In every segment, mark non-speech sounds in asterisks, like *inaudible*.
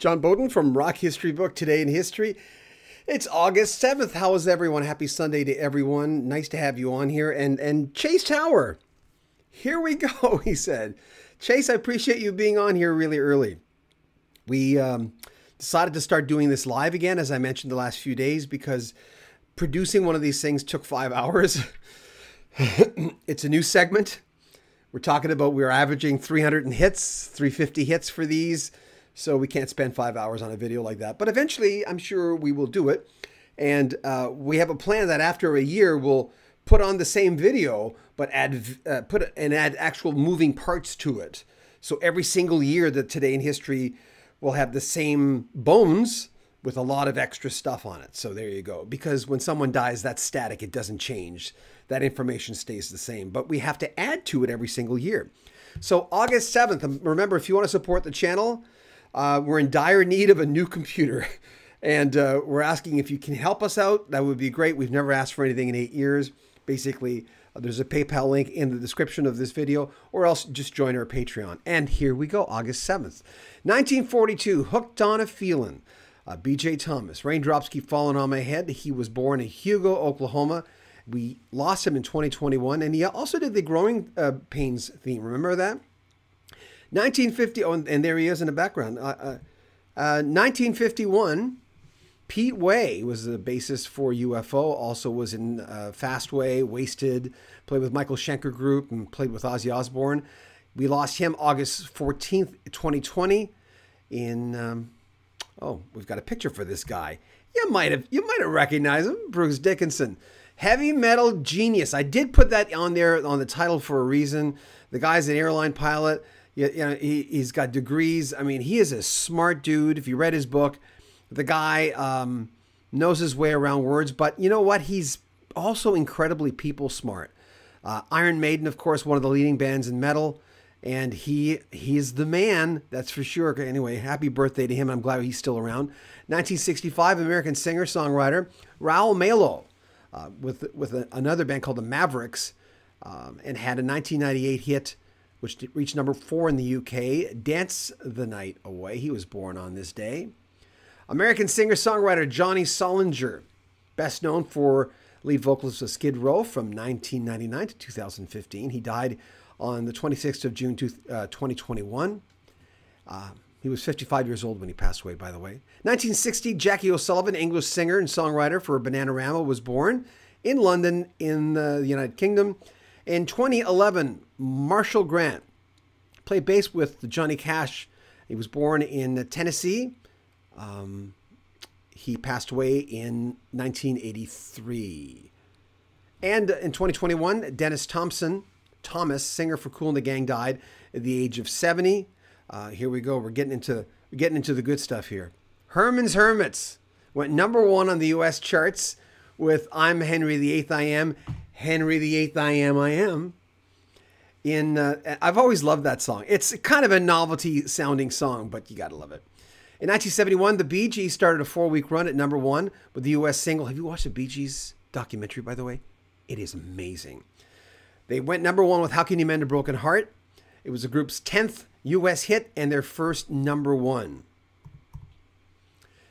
John Beaudin from Rock History Book Today in History. It's August 7th. How is everyone? Happy Sunday to everyone. Nice to have you on here. And and Chase Tower. Here we *laughs* go, he said. Chase, I appreciate you being on here really early. We um, decided to start doing this live again, as I mentioned the last few days, because producing one of these things took five *laughs* hours. *laughs* it's a new segment. We're talking about we're averaging 300 hits, 350 hits for these. So we can't spend five hours on a video like that. But eventually, I'm sure we will do it. And uh, we have a plan that after a year, we'll put on the same video, but add uh, put and add actual moving parts to it. So every single year that Today in History will have the same bones with a lot of extra stuff on it. So there you go. Because when someone dies, that's static. It doesn't change. That information stays the same. But we have to add to it every single year. So August 7th, remember, if you want to support the channel, uh, we're in dire need of a new computer. *laughs* And uh, we're asking if you can help us out. That would be great. We've never asked for anything in eight years. Basically, uh, there's a PayPal link in the description of this video, or else just join our Patreon. And here we go, August 7th. 1942, Hooked on a Feeling. Uh, BJ Thomas. Raindrops keep falling on my head. He was born in Hugo, Oklahoma. We lost him in 2021, and he also did the Growing uh, Pains theme. Remember that? 1950, oh, and there he is in the background. Uh, 1951, uh, uh, Pete Way was the bassist for UFO, also was in uh, Fastway, Wasted, played with Michael Schenker Group, and played with Ozzy Osbourne. We lost him August 14th, 2020 in, um, oh, we've got a picture for this guy. You might have, you might have recognized him, Bruce Dickinson. Heavy metal genius. I did put that on there on the title for a reason. The guy's an airline pilot. You, know, he, he's got degrees. I mean, he is a smart dude. If you read his book, the guy um, knows his way around words. But you know what? He's also incredibly people smart. Uh, Iron Maiden, of course, one of the leading bands in metal, and he he's the man. That's for sure. Anyway, happy birthday to him. I'm glad he's still around. 1965, American singer songwriter Raul Malo, uh, with with a, another band called the Mavericks, um, and had a 1998 hit which reached number four in the UK. Dance the Night Away. He was born on this day. American singer songwriter Johnny Solinger, best known for lead vocalist of Skid Row from 1999 to 2015. He died on the 26th of June, uh, 2021. Uh, he was 55 years old when he passed away, by the way. 1960, Jacquie O'Sullivan, English singer and songwriter for Bananarama, was born in London, in the United Kingdom. In 2011, Marshall Grant played bass with Johnny Cash. He was born in Tennessee. Um, he passed away in 1983. And in 2021, Dennis Thompson, Thomas, singer for Kool and the Gang, died at the age of 70. Uh, here we go. We're getting into we're getting into the good stuff here. Herman's Hermits went number one on the U.S. charts with "I'm Henry the Eighth, I Am." Henry the Eighth, I am, I am. In uh, I've always loved that song. It's kind of a novelty sounding song, but you gotta love it. In 1971, the Bee Gees started a four week run at number one with the U.S. single. Have you watched the Bee Gees documentary, by the way? It is amazing. They went number one with How Can You Mend a Broken Heart? It was the group's 10th U.S. hit and their first number one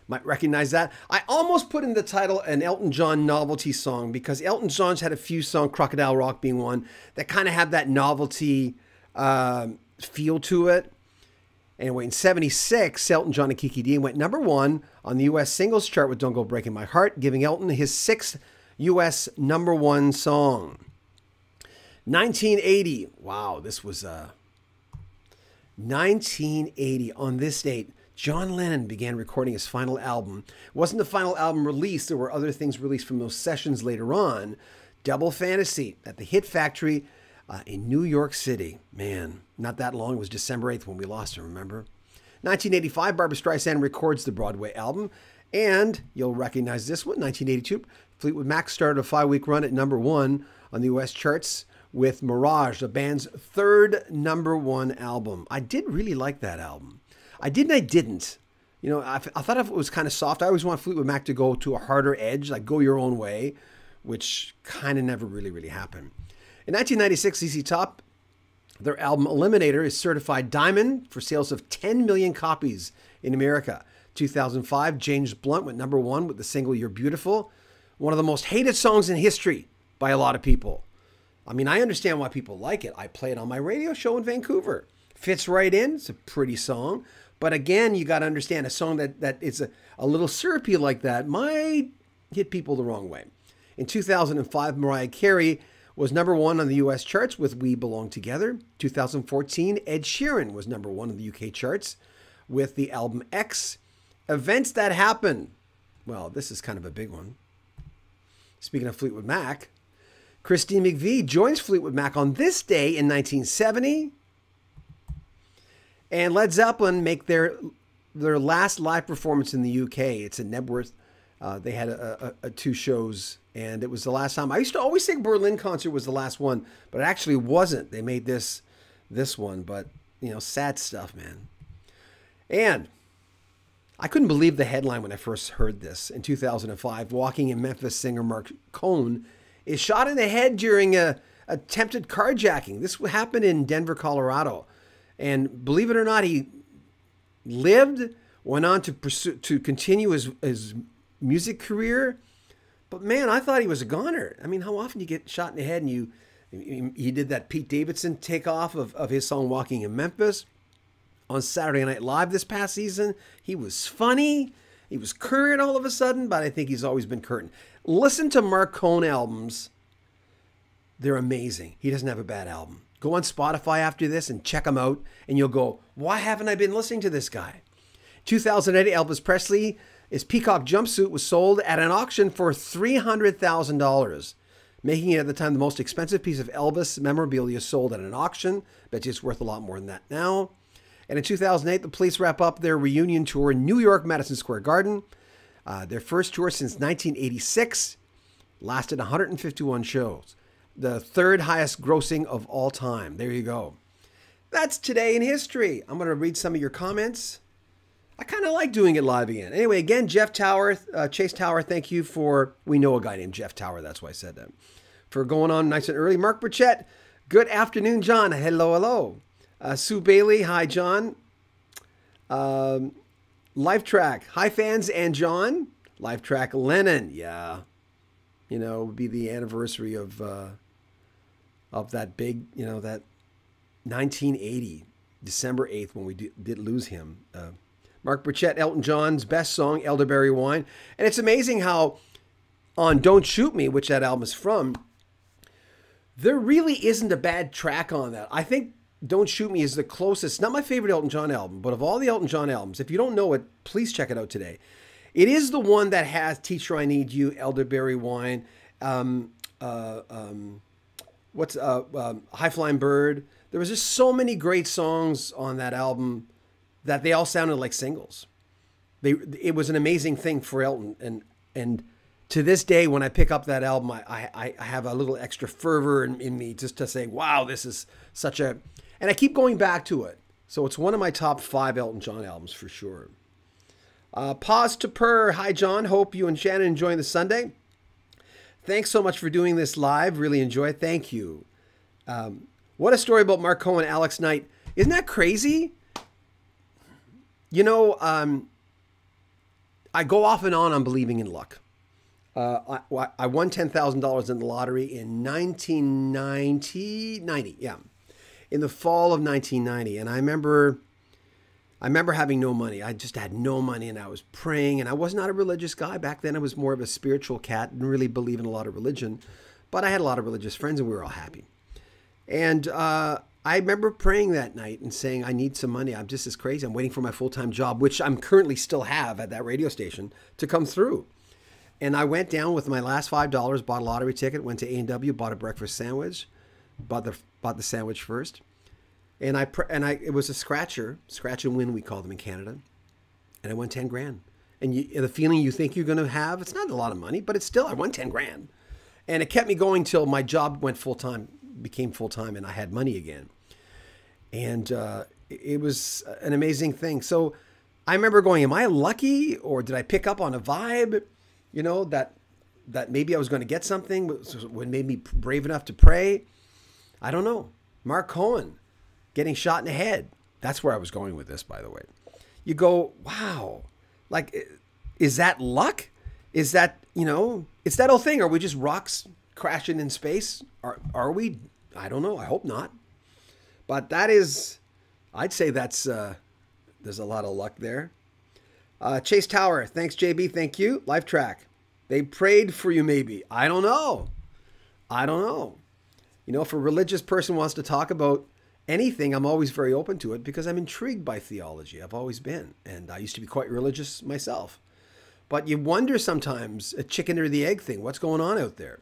might recognize that. I almost put in the title an Elton John novelty song because Elton John's had a few songs, Crocodile Rock being one, that kind of have that novelty uh, feel to it. Anyway, in 76, Elton John and Kiki Dee went number one on the U.S. singles chart with Don't Go Breaking My Heart, giving Elton his sixth U.S. number one song. 1980. Wow, this was uh, 1980 on this date. John Lennon began recording his final album. It wasn't the final album released, there were other things released from those sessions later on. Double Fantasy at the Hit Factory uh, in New York City. Man, not that long. It was December 8th when we lost her, remember? 1985, Barbra Streisand records the Broadway album. And you'll recognize this one, 1982. Fleetwood Mac started a five week run at number one on the US charts with Mirage, the band's third number one album. I did really like that album. I did and I didn't. You know, I, I thought it was kind of soft. I always want Fleetwood Mac to go to a harder edge, like go your own way, which kind of never really, really happened. In 1996, ZZ Top Their album Eliminator is certified diamond for sales of 10 million copies in America. 2005, James Blunt went number one with the single You're Beautiful, one of the most hated songs in history by a lot of people. I mean, I understand why people like it. I play it on my radio show in Vancouver. Fits right in. It's a pretty song. But again, you got to understand a song that, that is a, a little syrupy like that might hit people the wrong way. In 2005, Mariah Carey was number one on the US charts with We Belong Together. 2014, Ed Sheeran was number one on the UK charts with the album X. Events that happen. Well, this is kind of a big one. Speaking of Fleetwood Mac, Christine McVie joins Fleetwood Mac on this day in 1970. And Led Zeppelin make their their last live performance in the UK. It's in Knebworth. Uh, they had a, a, a, two shows, and it was the last time. I used to always think Berlin concert was the last one, but it actually wasn't. They made this this one, but you know, sad stuff, man. And I couldn't believe the headline when I first heard this in 2005. Walking in Memphis singer Marc Cohn is shot in the head during a attempted carjacking. This happened in Denver, Colorado. And believe it or not, he lived, went on to pursue to continue his, his music career. But man, I thought he was a goner. I mean, how often you get shot in the head and you he did that Pete Davidson takeoff of, of his song Walking in Memphis on Saturday Night Live this past season. He was funny. He was current all of a sudden, but I think he's always been current. Listen to Marc Cohn albums. They're amazing. He doesn't have a bad album. Go on Spotify after this and check him out, and you'll go, why haven't I been listening to this guy? 2008, Elvis Presley, his peacock jumpsuit was sold at an auction for $300,000, making it at the time the most expensive piece of Elvis memorabilia sold at an auction. Bet you it's worth a lot more than that now. And in 2008, the police wrap up their reunion tour in New York, Madison Square Garden. Uh, their first tour since 1986 lasted 151 shows, the third highest grossing of all time. There you go. That's today in history. I'm going to read some of your comments. I kind of like doing it live again. Anyway, again, Jeff Tower, uh, Chase Tower, thank you for. We know a guy named Jeff Tower, that's why I said that. For going on nice and early. Mark Burchett, good afternoon, John. Hello, hello. Uh, Sue Bailey, hi, John. Um, Life Track, hi, fans and John. Life Track Lennon, yeah. You know, it would be the anniversary of uh, of that big, you know, that 1980, December 8th, when we did, lose him. Uh, Mark Burchett, Elton John's best song, Elderberry Wine. And it's amazing how on Don't Shoot Me, which that album is from, there really isn't a bad track on that. I think don't Shoot Me is the closest, not my favorite Elton John album, but of all the Elton John albums, if you don't know it, please check it out today. It is the one that has Teacher I Need You, Elderberry Wine, um, uh, um, what's uh, um, High Flying Bird. There was just so many great songs on that album that they all sounded like singles. They, it was an amazing thing for Elton, and and to this day, when I pick up that album, I, I, I have a little extra fervor in, in me just to say, wow, this is such a and I keep going back to it. So it's one of my top five Elton John albums for sure. Uh, pause to purr. Hi, John. Hope you and Shannon enjoying the Sunday. Thanks so much for doing this live. Really enjoy. Thank you. Um, what a story about Marc Cohn and Alex Knight. Isn't that crazy? You know, um, I go off and on on believing in luck. Uh, I, I won $10,000 in the lottery in 1990. 90, yeah in the fall of 1990, and I remember. I remember having no money. I just had no money and I was praying and I was not a religious guy. Back then I was more of a spiritual cat, didn't really believe in a lot of religion, but I had a lot of religious friends and we were all happy. And uh, I remember praying that night and saying, I need some money. I'm just as crazy. I'm waiting for my full time job, which I'm currently still have at that radio station, to come through. And I went down with my last $5, bought a lottery ticket, went to A&W, bought a breakfast sandwich, bought the bought the sandwich first, and I and I it was a scratcher, scratch and win we call them in Canada, and I won ten grand. And you, the feeling you think you're going to have, it's not a lot of money, but it's still I won ten grand, and it kept me going till my job went full time, became full time, and I had money again, and uh, it was an amazing thing. So I remember going, "Am I lucky, or did I pick up on a vibe?" You know that that maybe I was going to get something, what made me brave enough to pray I don't know. Marc Cohn. Getting shot in the head. That's where I was going with this, by the way. You go, wow, like, is that luck? Is that, you know, it's that old thing. Are we just rocks crashing in space? Are, are we? I don't know. I hope not. But that is, I'd say that's, uh, there's a lot of luck there. Uh, Chase Tower, thanks, JB. Thank you. Life track. They prayed for you, maybe. I don't know. I don't know. You know, if a religious person wants to talk about anything, I'm always very open to it because I'm intrigued by theology. I've always been. And I used to be quite religious myself. But you wonder sometimes a chicken or the egg thing. What's going on out there?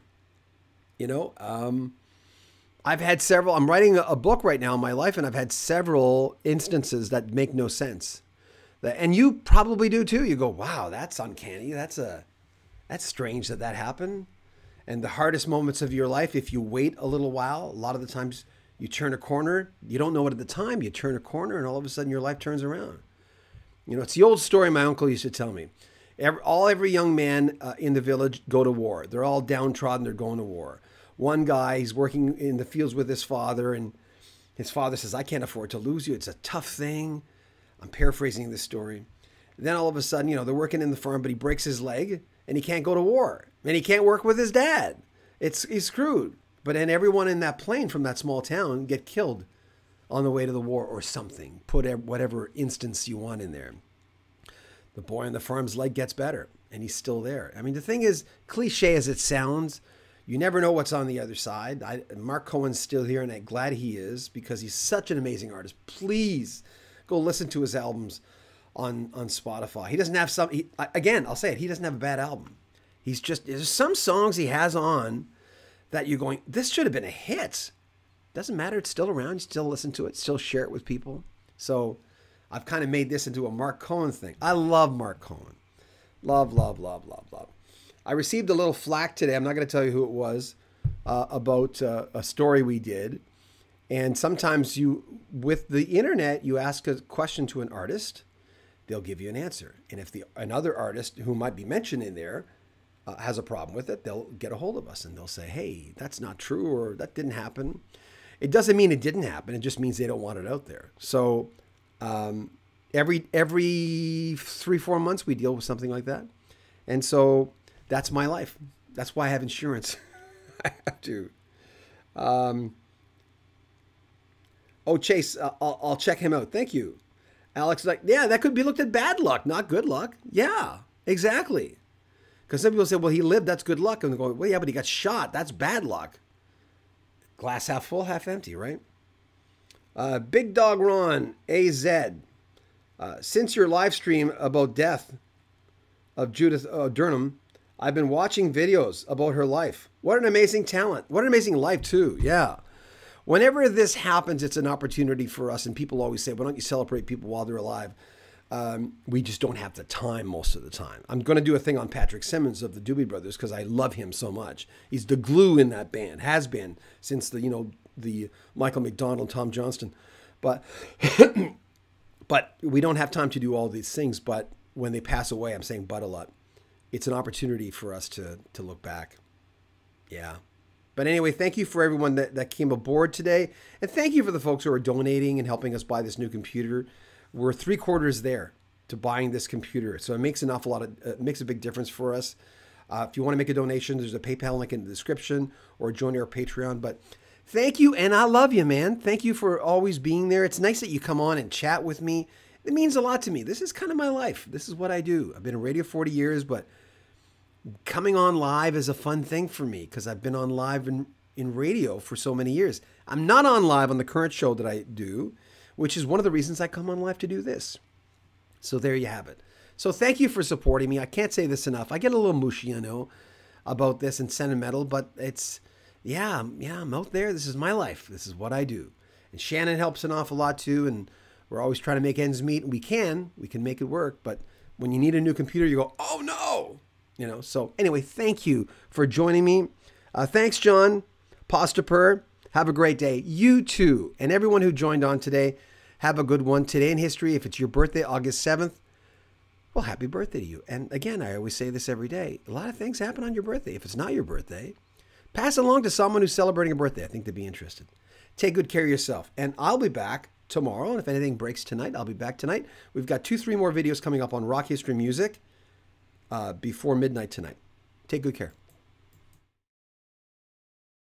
You know, um, I've had several, I'm writing a book right now in my life, and I've had several instances that make no sense. And you probably do too. You go, wow, that's uncanny. That's a, that's strange that that happened. And the hardest moments of your life, if you wait a little while, a lot of the times you turn a corner, you don't know it at the time, you turn a corner, and all of a sudden your life turns around. You know, it's the old story my uncle used to tell me. Every, all every young man uh, in the village go to war. They're all downtrodden. They're going to war. One guy, he's working in the fields with his father, and his father says, "I can't afford to lose you. It's a tough thing." I'm paraphrasing this story. Then all of a sudden, you know, they're working in the farm, but he breaks his leg and he can't go to war and he can't work with his dad. It's he's screwed. But then everyone in that plane from that small town get killed on the way to the war or something. Put whatever instance you want in there. The boy on the farm's leg gets better and he's still there. I mean, the thing is, cliche as it sounds, you never know what's on the other side. I, Marc Cohen's still here, and I'm glad he is because he's such an amazing artist. Please go listen to his albums on on Spotify. He doesn't have some. He, again, I'll say it. He doesn't have a bad album. He's just there's some songs he has on that you're going. This should have been a hit. Doesn't matter. It's still around. You still listen to it. Still share it with people. So I've kind of made this into a Marc Cohen thing. I love Marc Cohen. Love, love, love, love, love. I received a little flack today. I'm not going to tell you who it was uh, about uh, a story we did. And sometimes you, with the internet, you ask a question to an artist, they'll give you an answer. And if the another artist who might be mentioned in there uh, has a problem with it, they'll get a hold of us and they'll say, "Hey, that's not true," or "That didn't happen." It doesn't mean it didn't happen. It just means they don't want it out there. So um, every every three four months we deal with something like that, and so that's my life. That's why I have insurance. *laughs* I have to. Um, Oh, Chase, uh, I'll, I'll check him out. Thank you. Alex like, yeah, that could be looked at bad luck, not good luck. Yeah, exactly. Because some people say, well, he lived, that's good luck. And they're going, well, yeah, but he got shot. That's bad luck. Glass half full, half empty, right? Uh, Big Dog Ron, AZ. Uh, since your live stream about death of Judith uh, Durham, I've been watching videos about her life. What an amazing talent. What an amazing life, too. Yeah whenever this happens, it's an opportunity for us. And people always say, why don't you celebrate people while they're alive? Um, we just don't have the time most of the time. I'm going to do a thing on Patrick Simmons of the Doobie Brothers because I love him so much. He's the glue in that band, has been since the you know the Michael McDonald, Tom Johnston, but *coughs* but we don't have time to do all these things. But when they pass away, I'm saying but a lot. It's an opportunity for us to to look back. Yeah. But anyway, thank you for everyone that, that came aboard today. And thank you for the folks who are donating and helping us buy this new computer. We're three quarters there to buying this computer. So it makes an awful lot of, uh, makes a big difference for us. Uh, if you want to make a donation, there's a PayPal link in the description or join our Patreon. But thank you, and I love you, man. Thank you for always being there. It's nice that you come on and chat with me. It means a lot to me. This is kind of my life. This is what I do. I've been in radio 40 years, but coming on live is a fun thing for me because I've been on live in, in radio for so many years. I'm not on live on the current show that I do, which is one of the reasons I come on live to do this. So there you have it. So thank you for supporting me. I can't say this enough. I get a little mushy, you know, about this and sentimental, but it's, yeah, yeah, I'm out there. This is my life. This is what I do. And Shannon helps an awful lot too. And we're always trying to make ends meet. We can, we can make it work. But when you need a new computer, you go, oh no, you know. So anyway, thank you for joining me. Uh, thanks, John Postaper. Have a great day. You too, and everyone who joined on today. Have a good one today in history. If it's your birthday, August seventh. Well, happy birthday to you. And again, I always say this every day. A lot of things happen on your birthday. If it's not your birthday, pass it along to someone who's celebrating a birthday. I think they'd be interested. Take good care of yourself. And I'll be back tomorrow. And if anything breaks tonight, I'll be back tonight. We've got two, three more videos coming up on rock history music uh, before midnight tonight. Take good care.